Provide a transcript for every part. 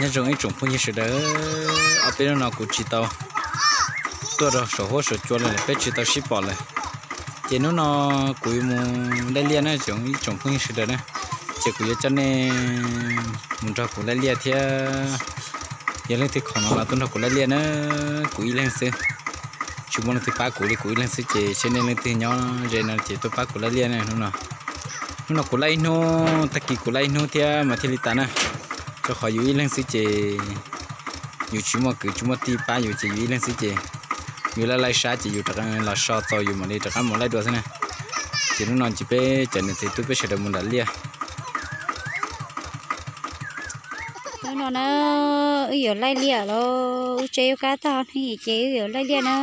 nhớ rằng ấy trồng phong như sự đó ở bên nào cũng chỉ tao tôi đó sổ hồ sổ chua lại bé chỉ tao ship bỏ lại chỉ nó nó cuối mù lấy liền á trồng ấy trồng phong như sự đó nè chỉ cuối cho nên muốn cho cũng lấy liền thì giờ lên thì còn là tôi nó cũng lấy liền á cuối lên xưa chú muốn thì phá cuối đi cuối lên xưa chỉ cho nên lên thì nhỏ rồi là chỉ tôi phá cuối lấy liền này nó nó nó cũng lấy nó ta kỳ cũng lấy nó thì mà thì lita nè cho khỏi yếu lên xí chè. Yếu chú mà cứ chú mà ti ba yếu chỉ yếu lên xí chè. Yếu là lấy sa chỉ yếu chắc là sa cho yếu mà đi chắc một lấy đồ thế này. Chỉ nó non chỉ bé chân thì tôi bé sẽ được một đợt lia. Nó nó yếu lấy lia lo chơi cá to thì chơi yếu lấy lia nó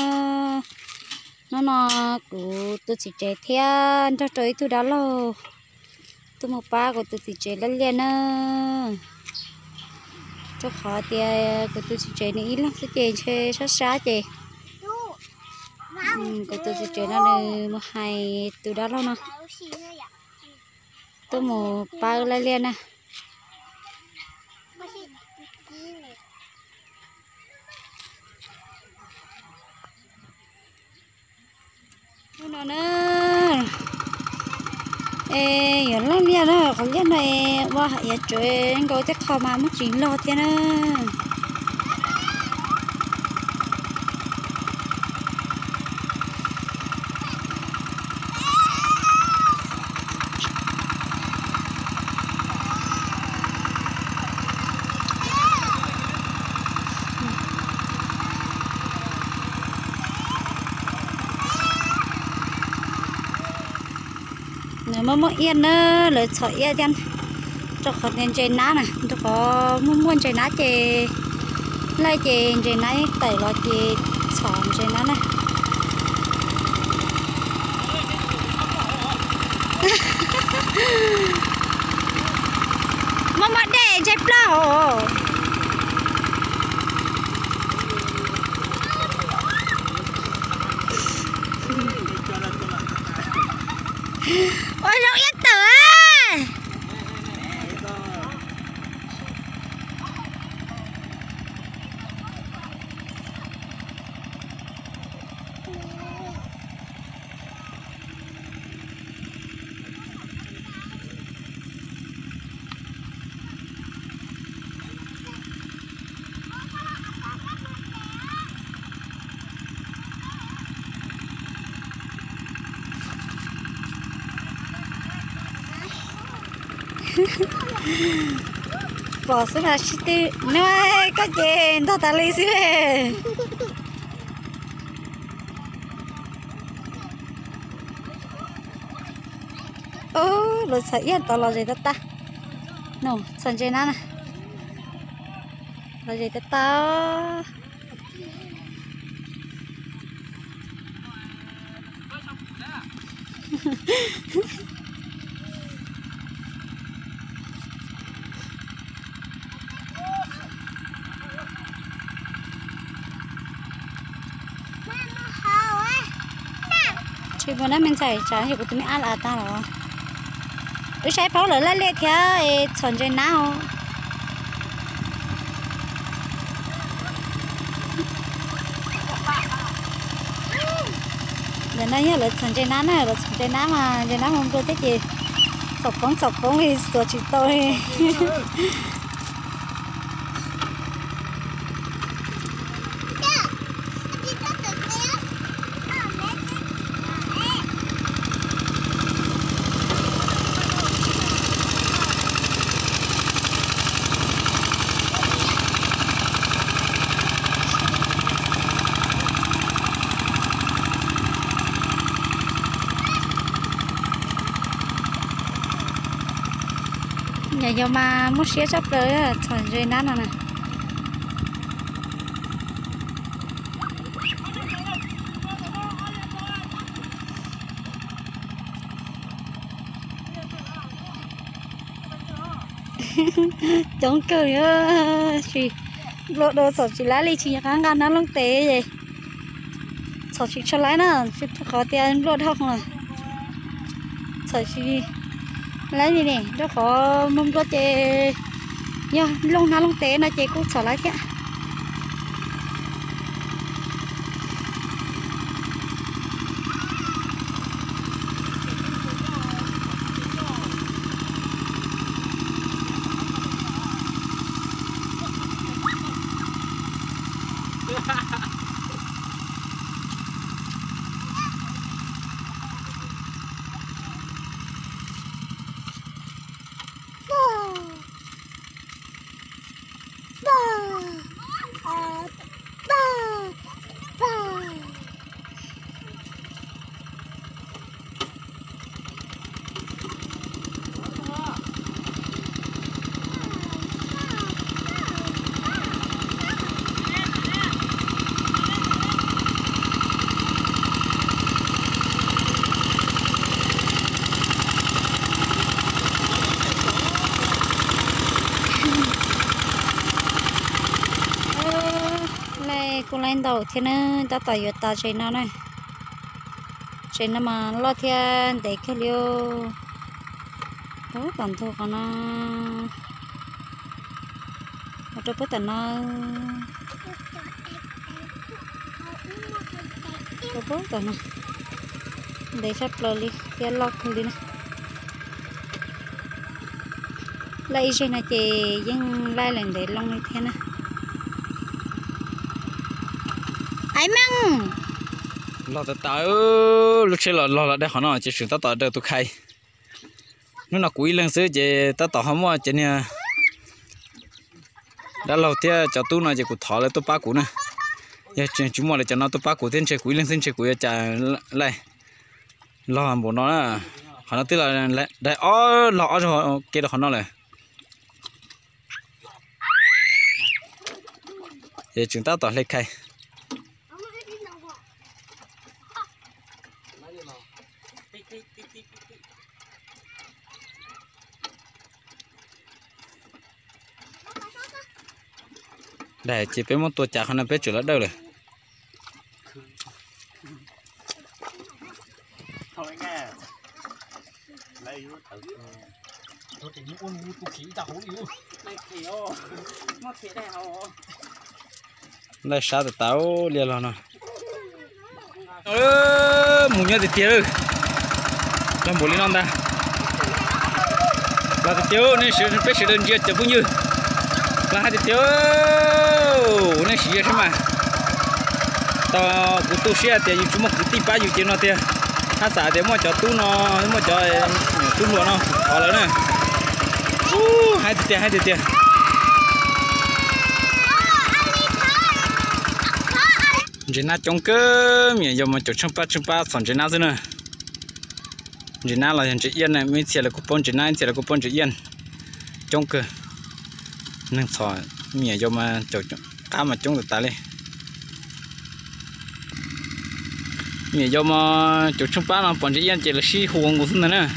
nó nó cứ tôi chỉ chơi theo cho trời tôi đó lo. Tôi một ba của tôi chỉ chơi lấy lia nó cho khó thì của tôi chỉ chơi này lắm sẽ chơi chơi sát sát chơi của tôi chỉ chơi nó này một hai từ đó lâu à. nè tôi một ba la liền nè nó nữa ê, giờ lắm à? nha đó không cái này qua giờ chuyện coi chắc không mà mất chuyện lo thế nữa nếu mà yên nữa lời sợ yên chân cho khó nên chơi ná nè cho khó muốn muốn chơi ná chơi lại chơi chơi ná tẩy lo chơi sòn chơi ná nè mà mà để chơi plau Yeah. no yeah bỏ xuống là chị tư nơi có chèn tao ta lấy xí về ô rồi sợ yên tao lo gì tất ta no sân chơi nè lo gì tất ta Ha ha ha. Vừa nãy mình chạy chạy thì của tụi mình. Ăn là ta rồi. Tôi chạy pháo lửa lại liệt theo chọn trên nào. Giờ này nhớ là chọn trên nào này là chọn trên nào mà trên nào không có cái gì sọc phóng sọc phóng thì sửa chỉ tôi nhiều mà muốn xé sắp tới chọn rơi nát rồi nè. Chống cười ơ, chị. Lộ đồ sổ chị lá ly chị nhá ngang nó lông tế vậy. Sổ chị cho lái nè, chị khó tiền, lộ học rồi sổ chị lấy đi nè nó có mông có chè giờ lông nó lông té nó chè cũng sợ lấy kia lại thế nữa ta tỏi vừa ta chơi nó này. Chơi nó mà lo thiên, để cái liêu. Đó còn thôi còn nó. Ở trong cái tận nó. Có bố tận nó. Để sắp lo đi cái lo không đi nè lấy chơi này chị nhưng lai lần để long như thế này. Ai măng. Lò tao tao lúc chơi lò lò là đây họ nói chỉ sửa tao tao đây tôi khai. Nó là quý lần xưa chỉ tao tao không mua chỉ nè đã lâu thế cho tôi nói chỉ cụ thọ lại tôi ba cụ nè. Giờ chỉ chúng mà lại cho nó tôi ba cụ thêm chơi quý lần xưa chơi quý trả lại. Lo làm bộ nó là họ nói tức là lại đây ó lọ rồi kia đó họ nói là giờ chúng ta tỏ lấy khai. Đây chỉ biết một tua chả không biết chỗ là đâu rồi. Thôi nghe. Lấy thử tôi chỉ muốn uống tu khí ta hổ yếu khí ô. Nó khí đây hổ đây sao thì tao liền lo nè ơ mù nhớ thì tiêu làm bố lên non ta. Là thì tiêu nên sự biết sự đơn giản chỉ bao nhiêu là hai thì tiêu này xí thế mà. Tao cũng tu xe thì chúng mình cứ tìm bao nhiêu tiền nó tiền hát xả thế mà cho tu nó mà cho ừ, tu luôn nó. Khó lớn này hai tiền hai tiền. Chỉ na trông cơ miệng giờ mà chỗ chăm pa chăm pa sản chỉ na thế nè. chỉ na là chỉ yên này mình chỉ là coupon chỉ na chỉ là coupon chỉ yên. Trông cơ. Nên sỏi miệng giờ mà chỗ tám mà chúng được ta lên nhỉ do mà chụp chúng ta là bọn chị yên chỉ là xí của ngủ xuống nữa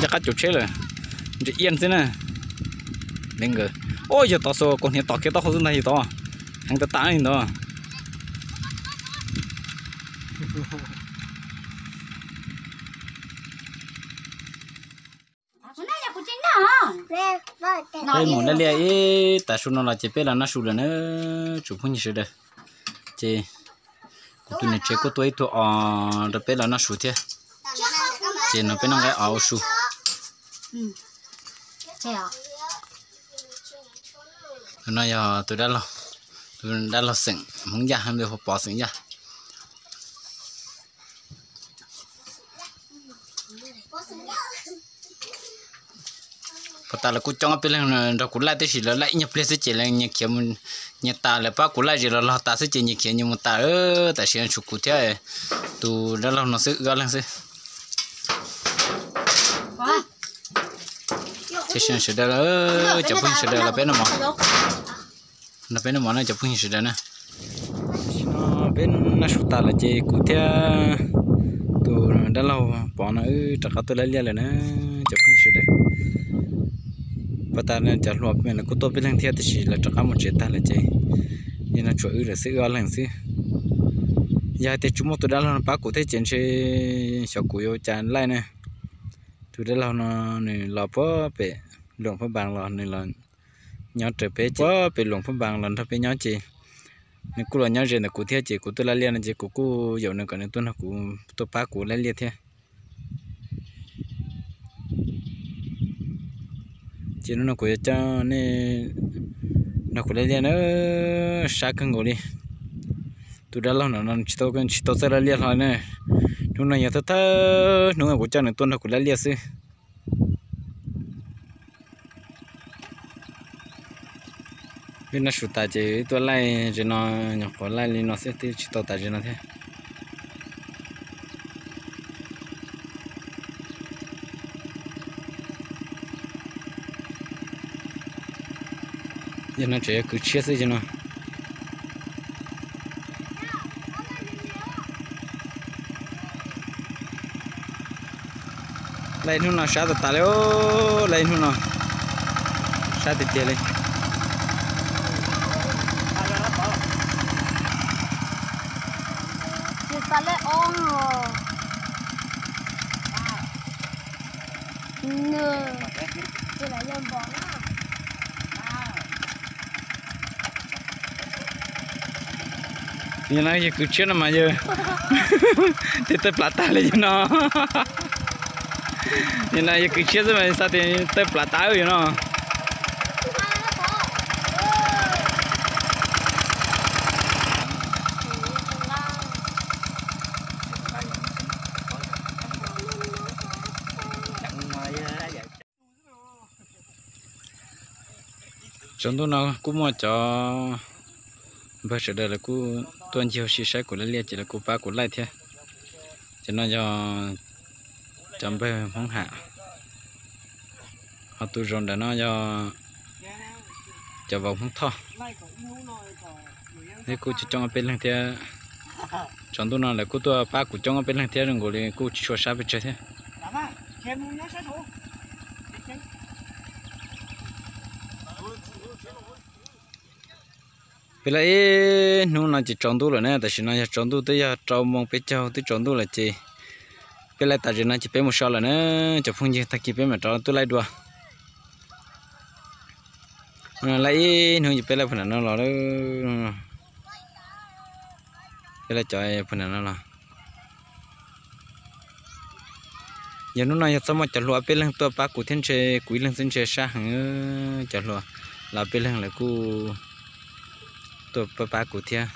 chắc các chủ chơi rồi chỉ yên thế nè đừng ngờ ôi giờ tao số con hiện tao kia tao không dùng này gì tao hàng tao tán gì đó đây muốn đây là ta số nó là chỉ biết là nó số là nó chụp như thế đây. Chỉ của tụi này chỉ có tuổi tụi ờ được biết là nó số thế chỉ nó biết nó cái áo số nó giờ tụi đã lo tụi đã lo sừng muốn ra hay được bỏ sừng ra ta là cú trong cái lần đó cú lại tới chỉ là lại nhập lên sẽ chỉ là nhập kiếm nhập ta là ba cú lại chỉ là lo ta sẽ chỉ nhập kiếm nhưng mà ta ơ ta sẽ chụp cú thế tu đó là nó sẽ gỡ lên sẽ thế xem sẽ đó là chụp hình sẽ đó là bên nào mà nó bên nào mà nó chụp hình sẽ đó nè nó bên nó ta là chỉ cú thế tu đó là bỏ nó chắc có tôi lấy liền là nó chụp hình sẽ đó ta nên chả lọp mình là cô tôi biết lần thiệt thì chỉ là chắc cả một chế ta là chế như là chỗ ư là sự ưa lần sự giờ thì chúng một tôi đã là bác cụ thế chuyện chơi 小 cụ yêu chán lại nè tôi đã là nó này lọp bó bể luồng phong bằng lọt này là nhỏ trở bé bó bể luồng phong bằng lần thấp bé nhỏ chị nên cô là nhỏ rồi là cụ thế chị cụ tôi là liên là chị cụ cụ dạo này còn nên tôi là cụ tôi bác cụ lại liên thế chỉ nó của cho nên nó của lấy nó sát cân ngồi đi tôi đã lâu nó chỉ tao cần chỉ tao sẽ lấy thôi nè chúng nó nhà thơ thơ nó của cho nên tôi nó của lấy liền sư bên nó sụt tài chỉ tôi lấy chỉ nó nhỏ có lấy nó sẽ chỉ tao tài chỉ nó thế giờ nó chỉ cứ chia sẻ cho nó lấy nó nó sát ta lấy lấy nó nó sát thì tiền lấy chị ta lấy ong rồi nè như này cứ chia nó mà giờ thì tới plata lấy nó. Như này cứ chia rồi mà sao thì tới plata rồi nó. Chúng tôi nó cũng mua cho bây giờ đây là cô tuần chiều xí sai của lấy chỉ là cô ba của lại thế. Cho nó cho chấm bê phong hạ. Họ tu rồng đã nó cho cho vào phong thọ. Thế cô chỉ trong bên lăng thế. Chọn tu nó là cô tu ba của trong bên lăng thế, rồi gọi cô chỉ cho sao bên chơi thế. Bây giờ nó là chỉ trồng tu rồi nè, tại vì nó chỉ trồng tu tới giờ trồng mong bé cháu tới trồng tu là chỉ bây giờ tại vì nó chỉ bé một sao là nè, chỉ phong gì ta chỉ bé mà trồng tu lại đùa nó lấy nó chỉ bé lại phần nó là đó bây giờ trời phần nó là giờ nó nói sao mà chả lúa bé lần tôi ba cụ thiên chế quý lần sinh chế sa hằng chả lúa là bé lần là cụ tôi ba ba của thia